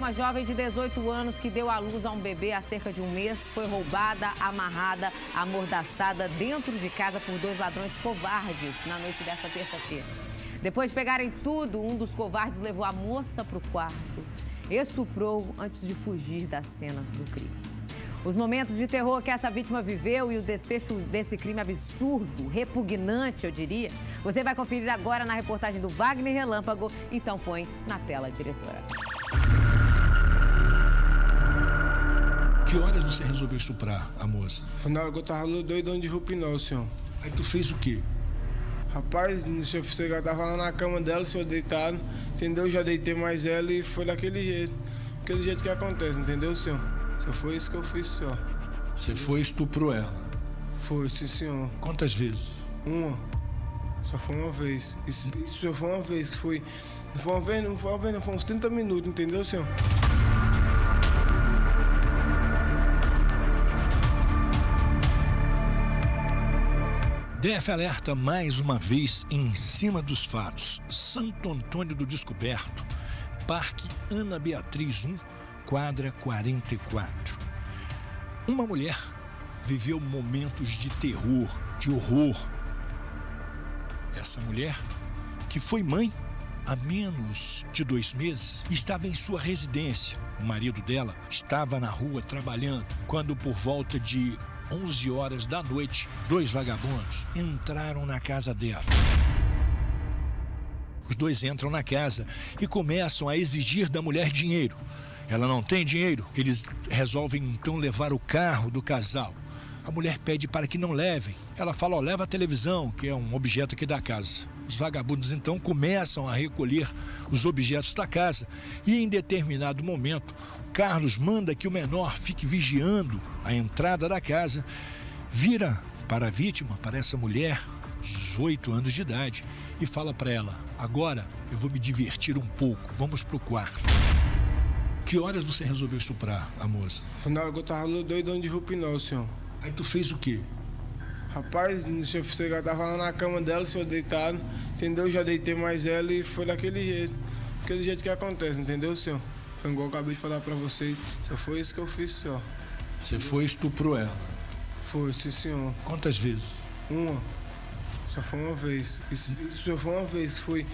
uma jovem de 18 anos que deu à luz a um bebê há cerca de um mês foi roubada, amarrada, amordaçada dentro de casa por dois ladrões covardes na noite dessa terça-feira. Depois de pegarem tudo, um dos covardes levou a moça para o quarto, estuprou antes de fugir da cena do crime. Os momentos de terror que essa vítima viveu e o desfecho desse crime absurdo, repugnante, eu diria, você vai conferir agora na reportagem do Wagner Relâmpago. Então põe na tela, diretora. Que horas você resolveu estuprar a moça? Foi na hora que eu tava doidão de rupinol, senhor. Aí tu fez o quê? Rapaz, se eu chegar, tava lá na cama dela, senhor, deitado, entendeu? Já deitei mais ela e foi daquele jeito. Aquele jeito que acontece, entendeu, senhor? Só foi isso que eu fiz só. Você foi e estuprou ela? Foi, sim, senhor. Quantas vezes? Uma. Só foi uma vez. Isso, isso só foi uma vez que foi. Não foi uma vez, não foi uma vez, não foi uns 30 minutos, entendeu, senhor? DF alerta mais uma vez em cima dos fatos. Santo Antônio do Descoberto, Parque Ana Beatriz 1 quadra 44. Uma mulher viveu momentos de terror, de horror. Essa mulher, que foi mãe há menos de dois meses, estava em sua residência. O marido dela estava na rua trabalhando quando, por volta de 11 horas da noite, dois vagabundos entraram na casa dela. Os dois entram na casa e começam a exigir da mulher dinheiro. Ela não tem dinheiro. Eles resolvem então levar o carro do casal. A mulher pede para que não levem. Ela fala: ó, leva a televisão, que é um objeto aqui da casa. Os vagabundos então começam a recolher os objetos da casa e em determinado momento, Carlos manda que o menor fique vigiando a entrada da casa, vira para a vítima, para essa mulher, 18 anos de idade, e fala para ela: agora eu vou me divertir um pouco, vamos para o quarto. Que horas você resolveu estuprar a moça? Na hora que eu tava doidão de rupinol, senhor. Aí tu fez o quê? Rapaz, se eu tava lá na cama dela, senhor, deitado, entendeu? Eu já deitei mais ela e foi daquele jeito. Aquele jeito que acontece, entendeu, senhor? Foi igual eu acabei de falar pra vocês. Só foi isso que eu fiz, senhor. Você foi e estuprou ela? Foi, sim, senhor. Quantas vezes? Uma. Só foi uma vez. Isso, isso foi uma vez que foi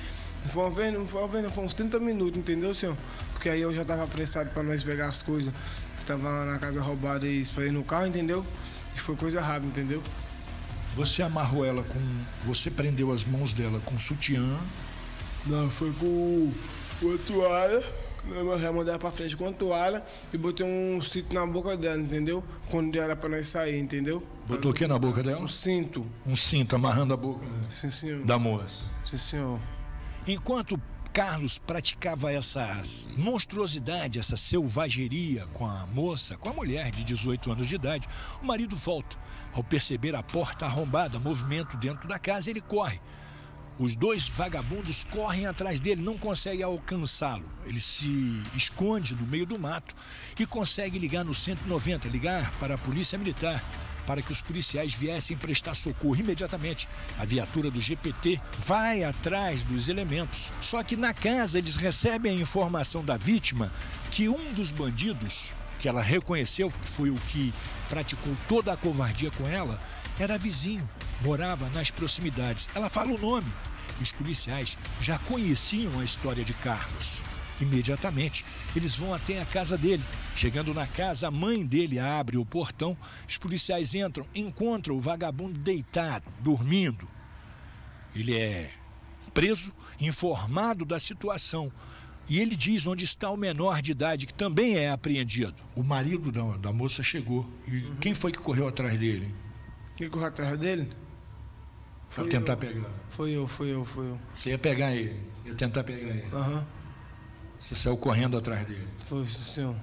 não foi uma vez, não foi uma vez, não foi uns 30 minutos, entendeu, senhor? Porque aí eu já tava apressado para nós pegar as coisas. Estava lá na casa roubada e esperei no carro, entendeu? E foi coisa rápida, entendeu? Você amarrou ela com. Você prendeu as mãos dela com sutiã? Não, foi com, com a toalha. Eu já mandei ela pra frente com a toalha e botei um cinto na boca dela, entendeu? Quando era pra nós sair, entendeu? Botou o que na boca dela? Um cinto. Um cinto amarrando a boca dela. Sim, senhor. Da moça. Sim, senhor. Enquanto Carlos praticava essa monstruosidade, essa selvageria com a moça, com a mulher de 18 anos de idade, o marido volta. Ao perceber a porta arrombada, movimento dentro da casa, ele corre. Os dois vagabundos correm atrás dele, não conseguem alcançá-lo. Ele se esconde no meio do mato e consegue ligar no 190, ligar para a polícia militar para que os policiais viessem prestar socorro imediatamente. A viatura do GPT vai atrás dos elementos. Só que na casa eles recebem a informação da vítima que um dos bandidos, que ela reconheceu que foi o que praticou toda a covardia com ela, era vizinho, morava nas proximidades. Ela fala o nome. Os policiais já conheciam a história de Carlos. Imediatamente, eles vão até a casa dele. Chegando na casa, a mãe dele abre o portão. Os policiais entram, encontram o vagabundo deitado, dormindo. Ele é preso, informado da situação. E ele diz onde está o menor de idade, que também é apreendido. O marido da, da moça chegou. E uhum. quem foi que correu atrás dele? Quem correu atrás dele? Foi Pra tentar eu. pegar. Foi eu, foi eu, foi eu. Você ia pegar ele, ia tentar pegar ele. Aham. Uhum. Você saiu correndo atrás dele? Foi, senhor.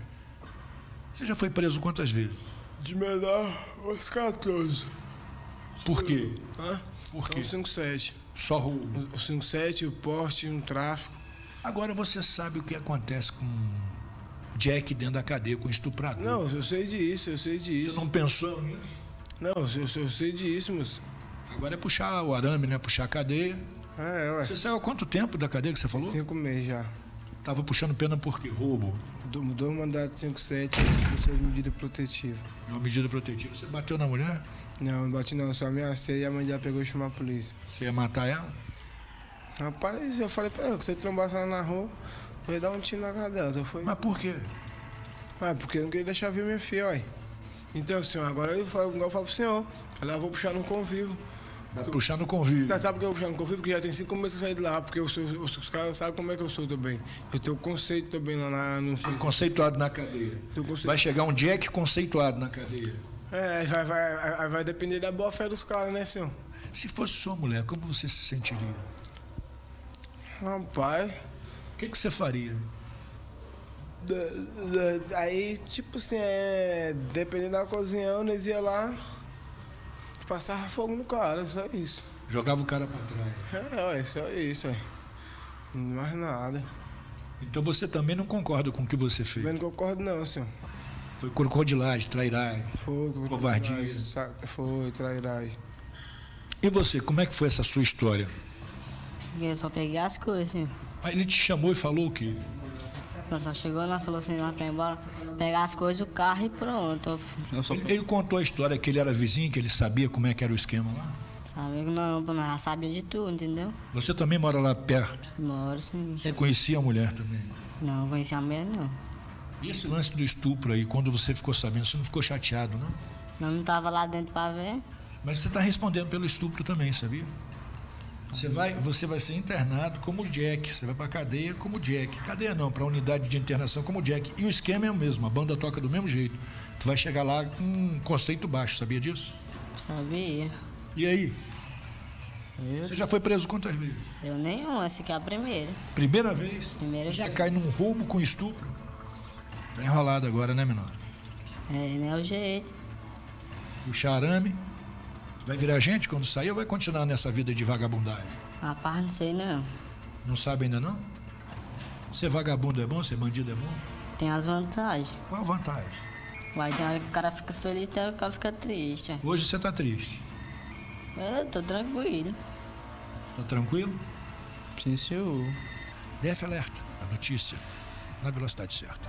Você já foi preso quantas vezes? De menor, uns 14. Por quê? Hã? Por quê? O 57. Só roubo? O 57, o porte, um tráfico. Agora você sabe o que acontece com Jack dentro da cadeia com estuprador. Não, eu sei disso, eu sei disso. Você não pensou nisso? Não, eu, eu sei disso, mas. Agora é puxar o arame, né? Puxar a cadeia. É, ué. Você saiu há quanto tempo da cadeia que você falou? Cinco meses já. Tava puxando pena por quê? Roubo. Do- Dois mandatos 57 e pessoas de medida protetiva. É uma medida protetiva. Você bateu na mulher? Não, não bati não, só ameacei e a mãe dela pegou e chamou a polícia. Você ia matar ela? Rapaz, eu falei pra ela que se eu trombasse ela na rua, eu ia dar um tiro na cara dela. Então foi. Mas por quê? Ah, porque eu não queria deixar vir minha filha, olha. Então, senhor, agora eu falo, igual eu falo pro senhor. Ela eu vou puxar no convívio. Vai puxar no convívio. Você sabe que eu puxar no convívio? Porque já tem cinco meses que eu saí de lá, porque eu sou, os, os caras sabem como é que eu sou também. Eu tenho conceito também lá na, no Conceituado na cadeia. Conceito. Vai chegar um Jack conceituado na cadeia. É, vai, vai, vai, depender da boa fé dos caras, né, senhor? Se fosse sua mulher, como você se sentiria? Rapaz. O que, que você faria? da- da- aí, tipo assim, é, dependendo da cozinha, nós ia lá, passava fogo no cara, só isso. Jogava o cara para trás. É, ué, só isso, ué. Mais nada. Então você também não concorda com o que você Eu fez. não concordo não, senhor. Foi crocodilagem, trairagem. Foi, Covardia. Foi, trairagem. E você, como é que foi essa sua história? Eu só peguei as coisas, senhor. Aí ele te chamou e falou o quê? Nós só chegou lá, falou assim, nós pra ir embora, pegar as coisas, o carro e pronto. Eu só... Ele, ele contou a história que ele era vizinho, que ele sabia como é que era o esquema lá. Sabe que não, nós já sabia de tudo, entendeu? Você também mora lá perto. Moro sim. Você conhecia a mulher também. Não, conhecia a mulher não. E esse lance do estupro aí, quando você ficou sabendo, você não ficou chateado, não? Nós não tava lá dentro pra ver. Mas você está respondendo pelo estupro também, sabia? Você vai, você vai ser internado como Jack, você vai para cadeia como Jack. Cadeia não, para unidade de internação como Jack. E o esquema é o mesmo, a banda toca do mesmo jeito. Tu vai chegar lá com um conceito baixo, sabia disso? Sabia. E aí? Você já foi preso quantas vezes? Eu nenhum, essa aqui é a primeira. Primeira vez? Primeira Já vez. cai num roubo com estupro? Tá enrolado agora, né, menor? É, não é o jeito. O charame vai virar gente quando sair ou vai continuar nessa vida de vagabundagem? Rapaz, não sei não. Não sabe ainda não? Ser vagabundo é bom? Ser bandido é bom? Tem as vantagens. Qual a vantagem? Vai ter hora que o cara fica feliz, tem hora que o cara fica triste. Hoje você tá triste. Eu tô tranquilo. Tá tranquilo? Sim, senhor. DF Alerta, a notícia na velocidade certa.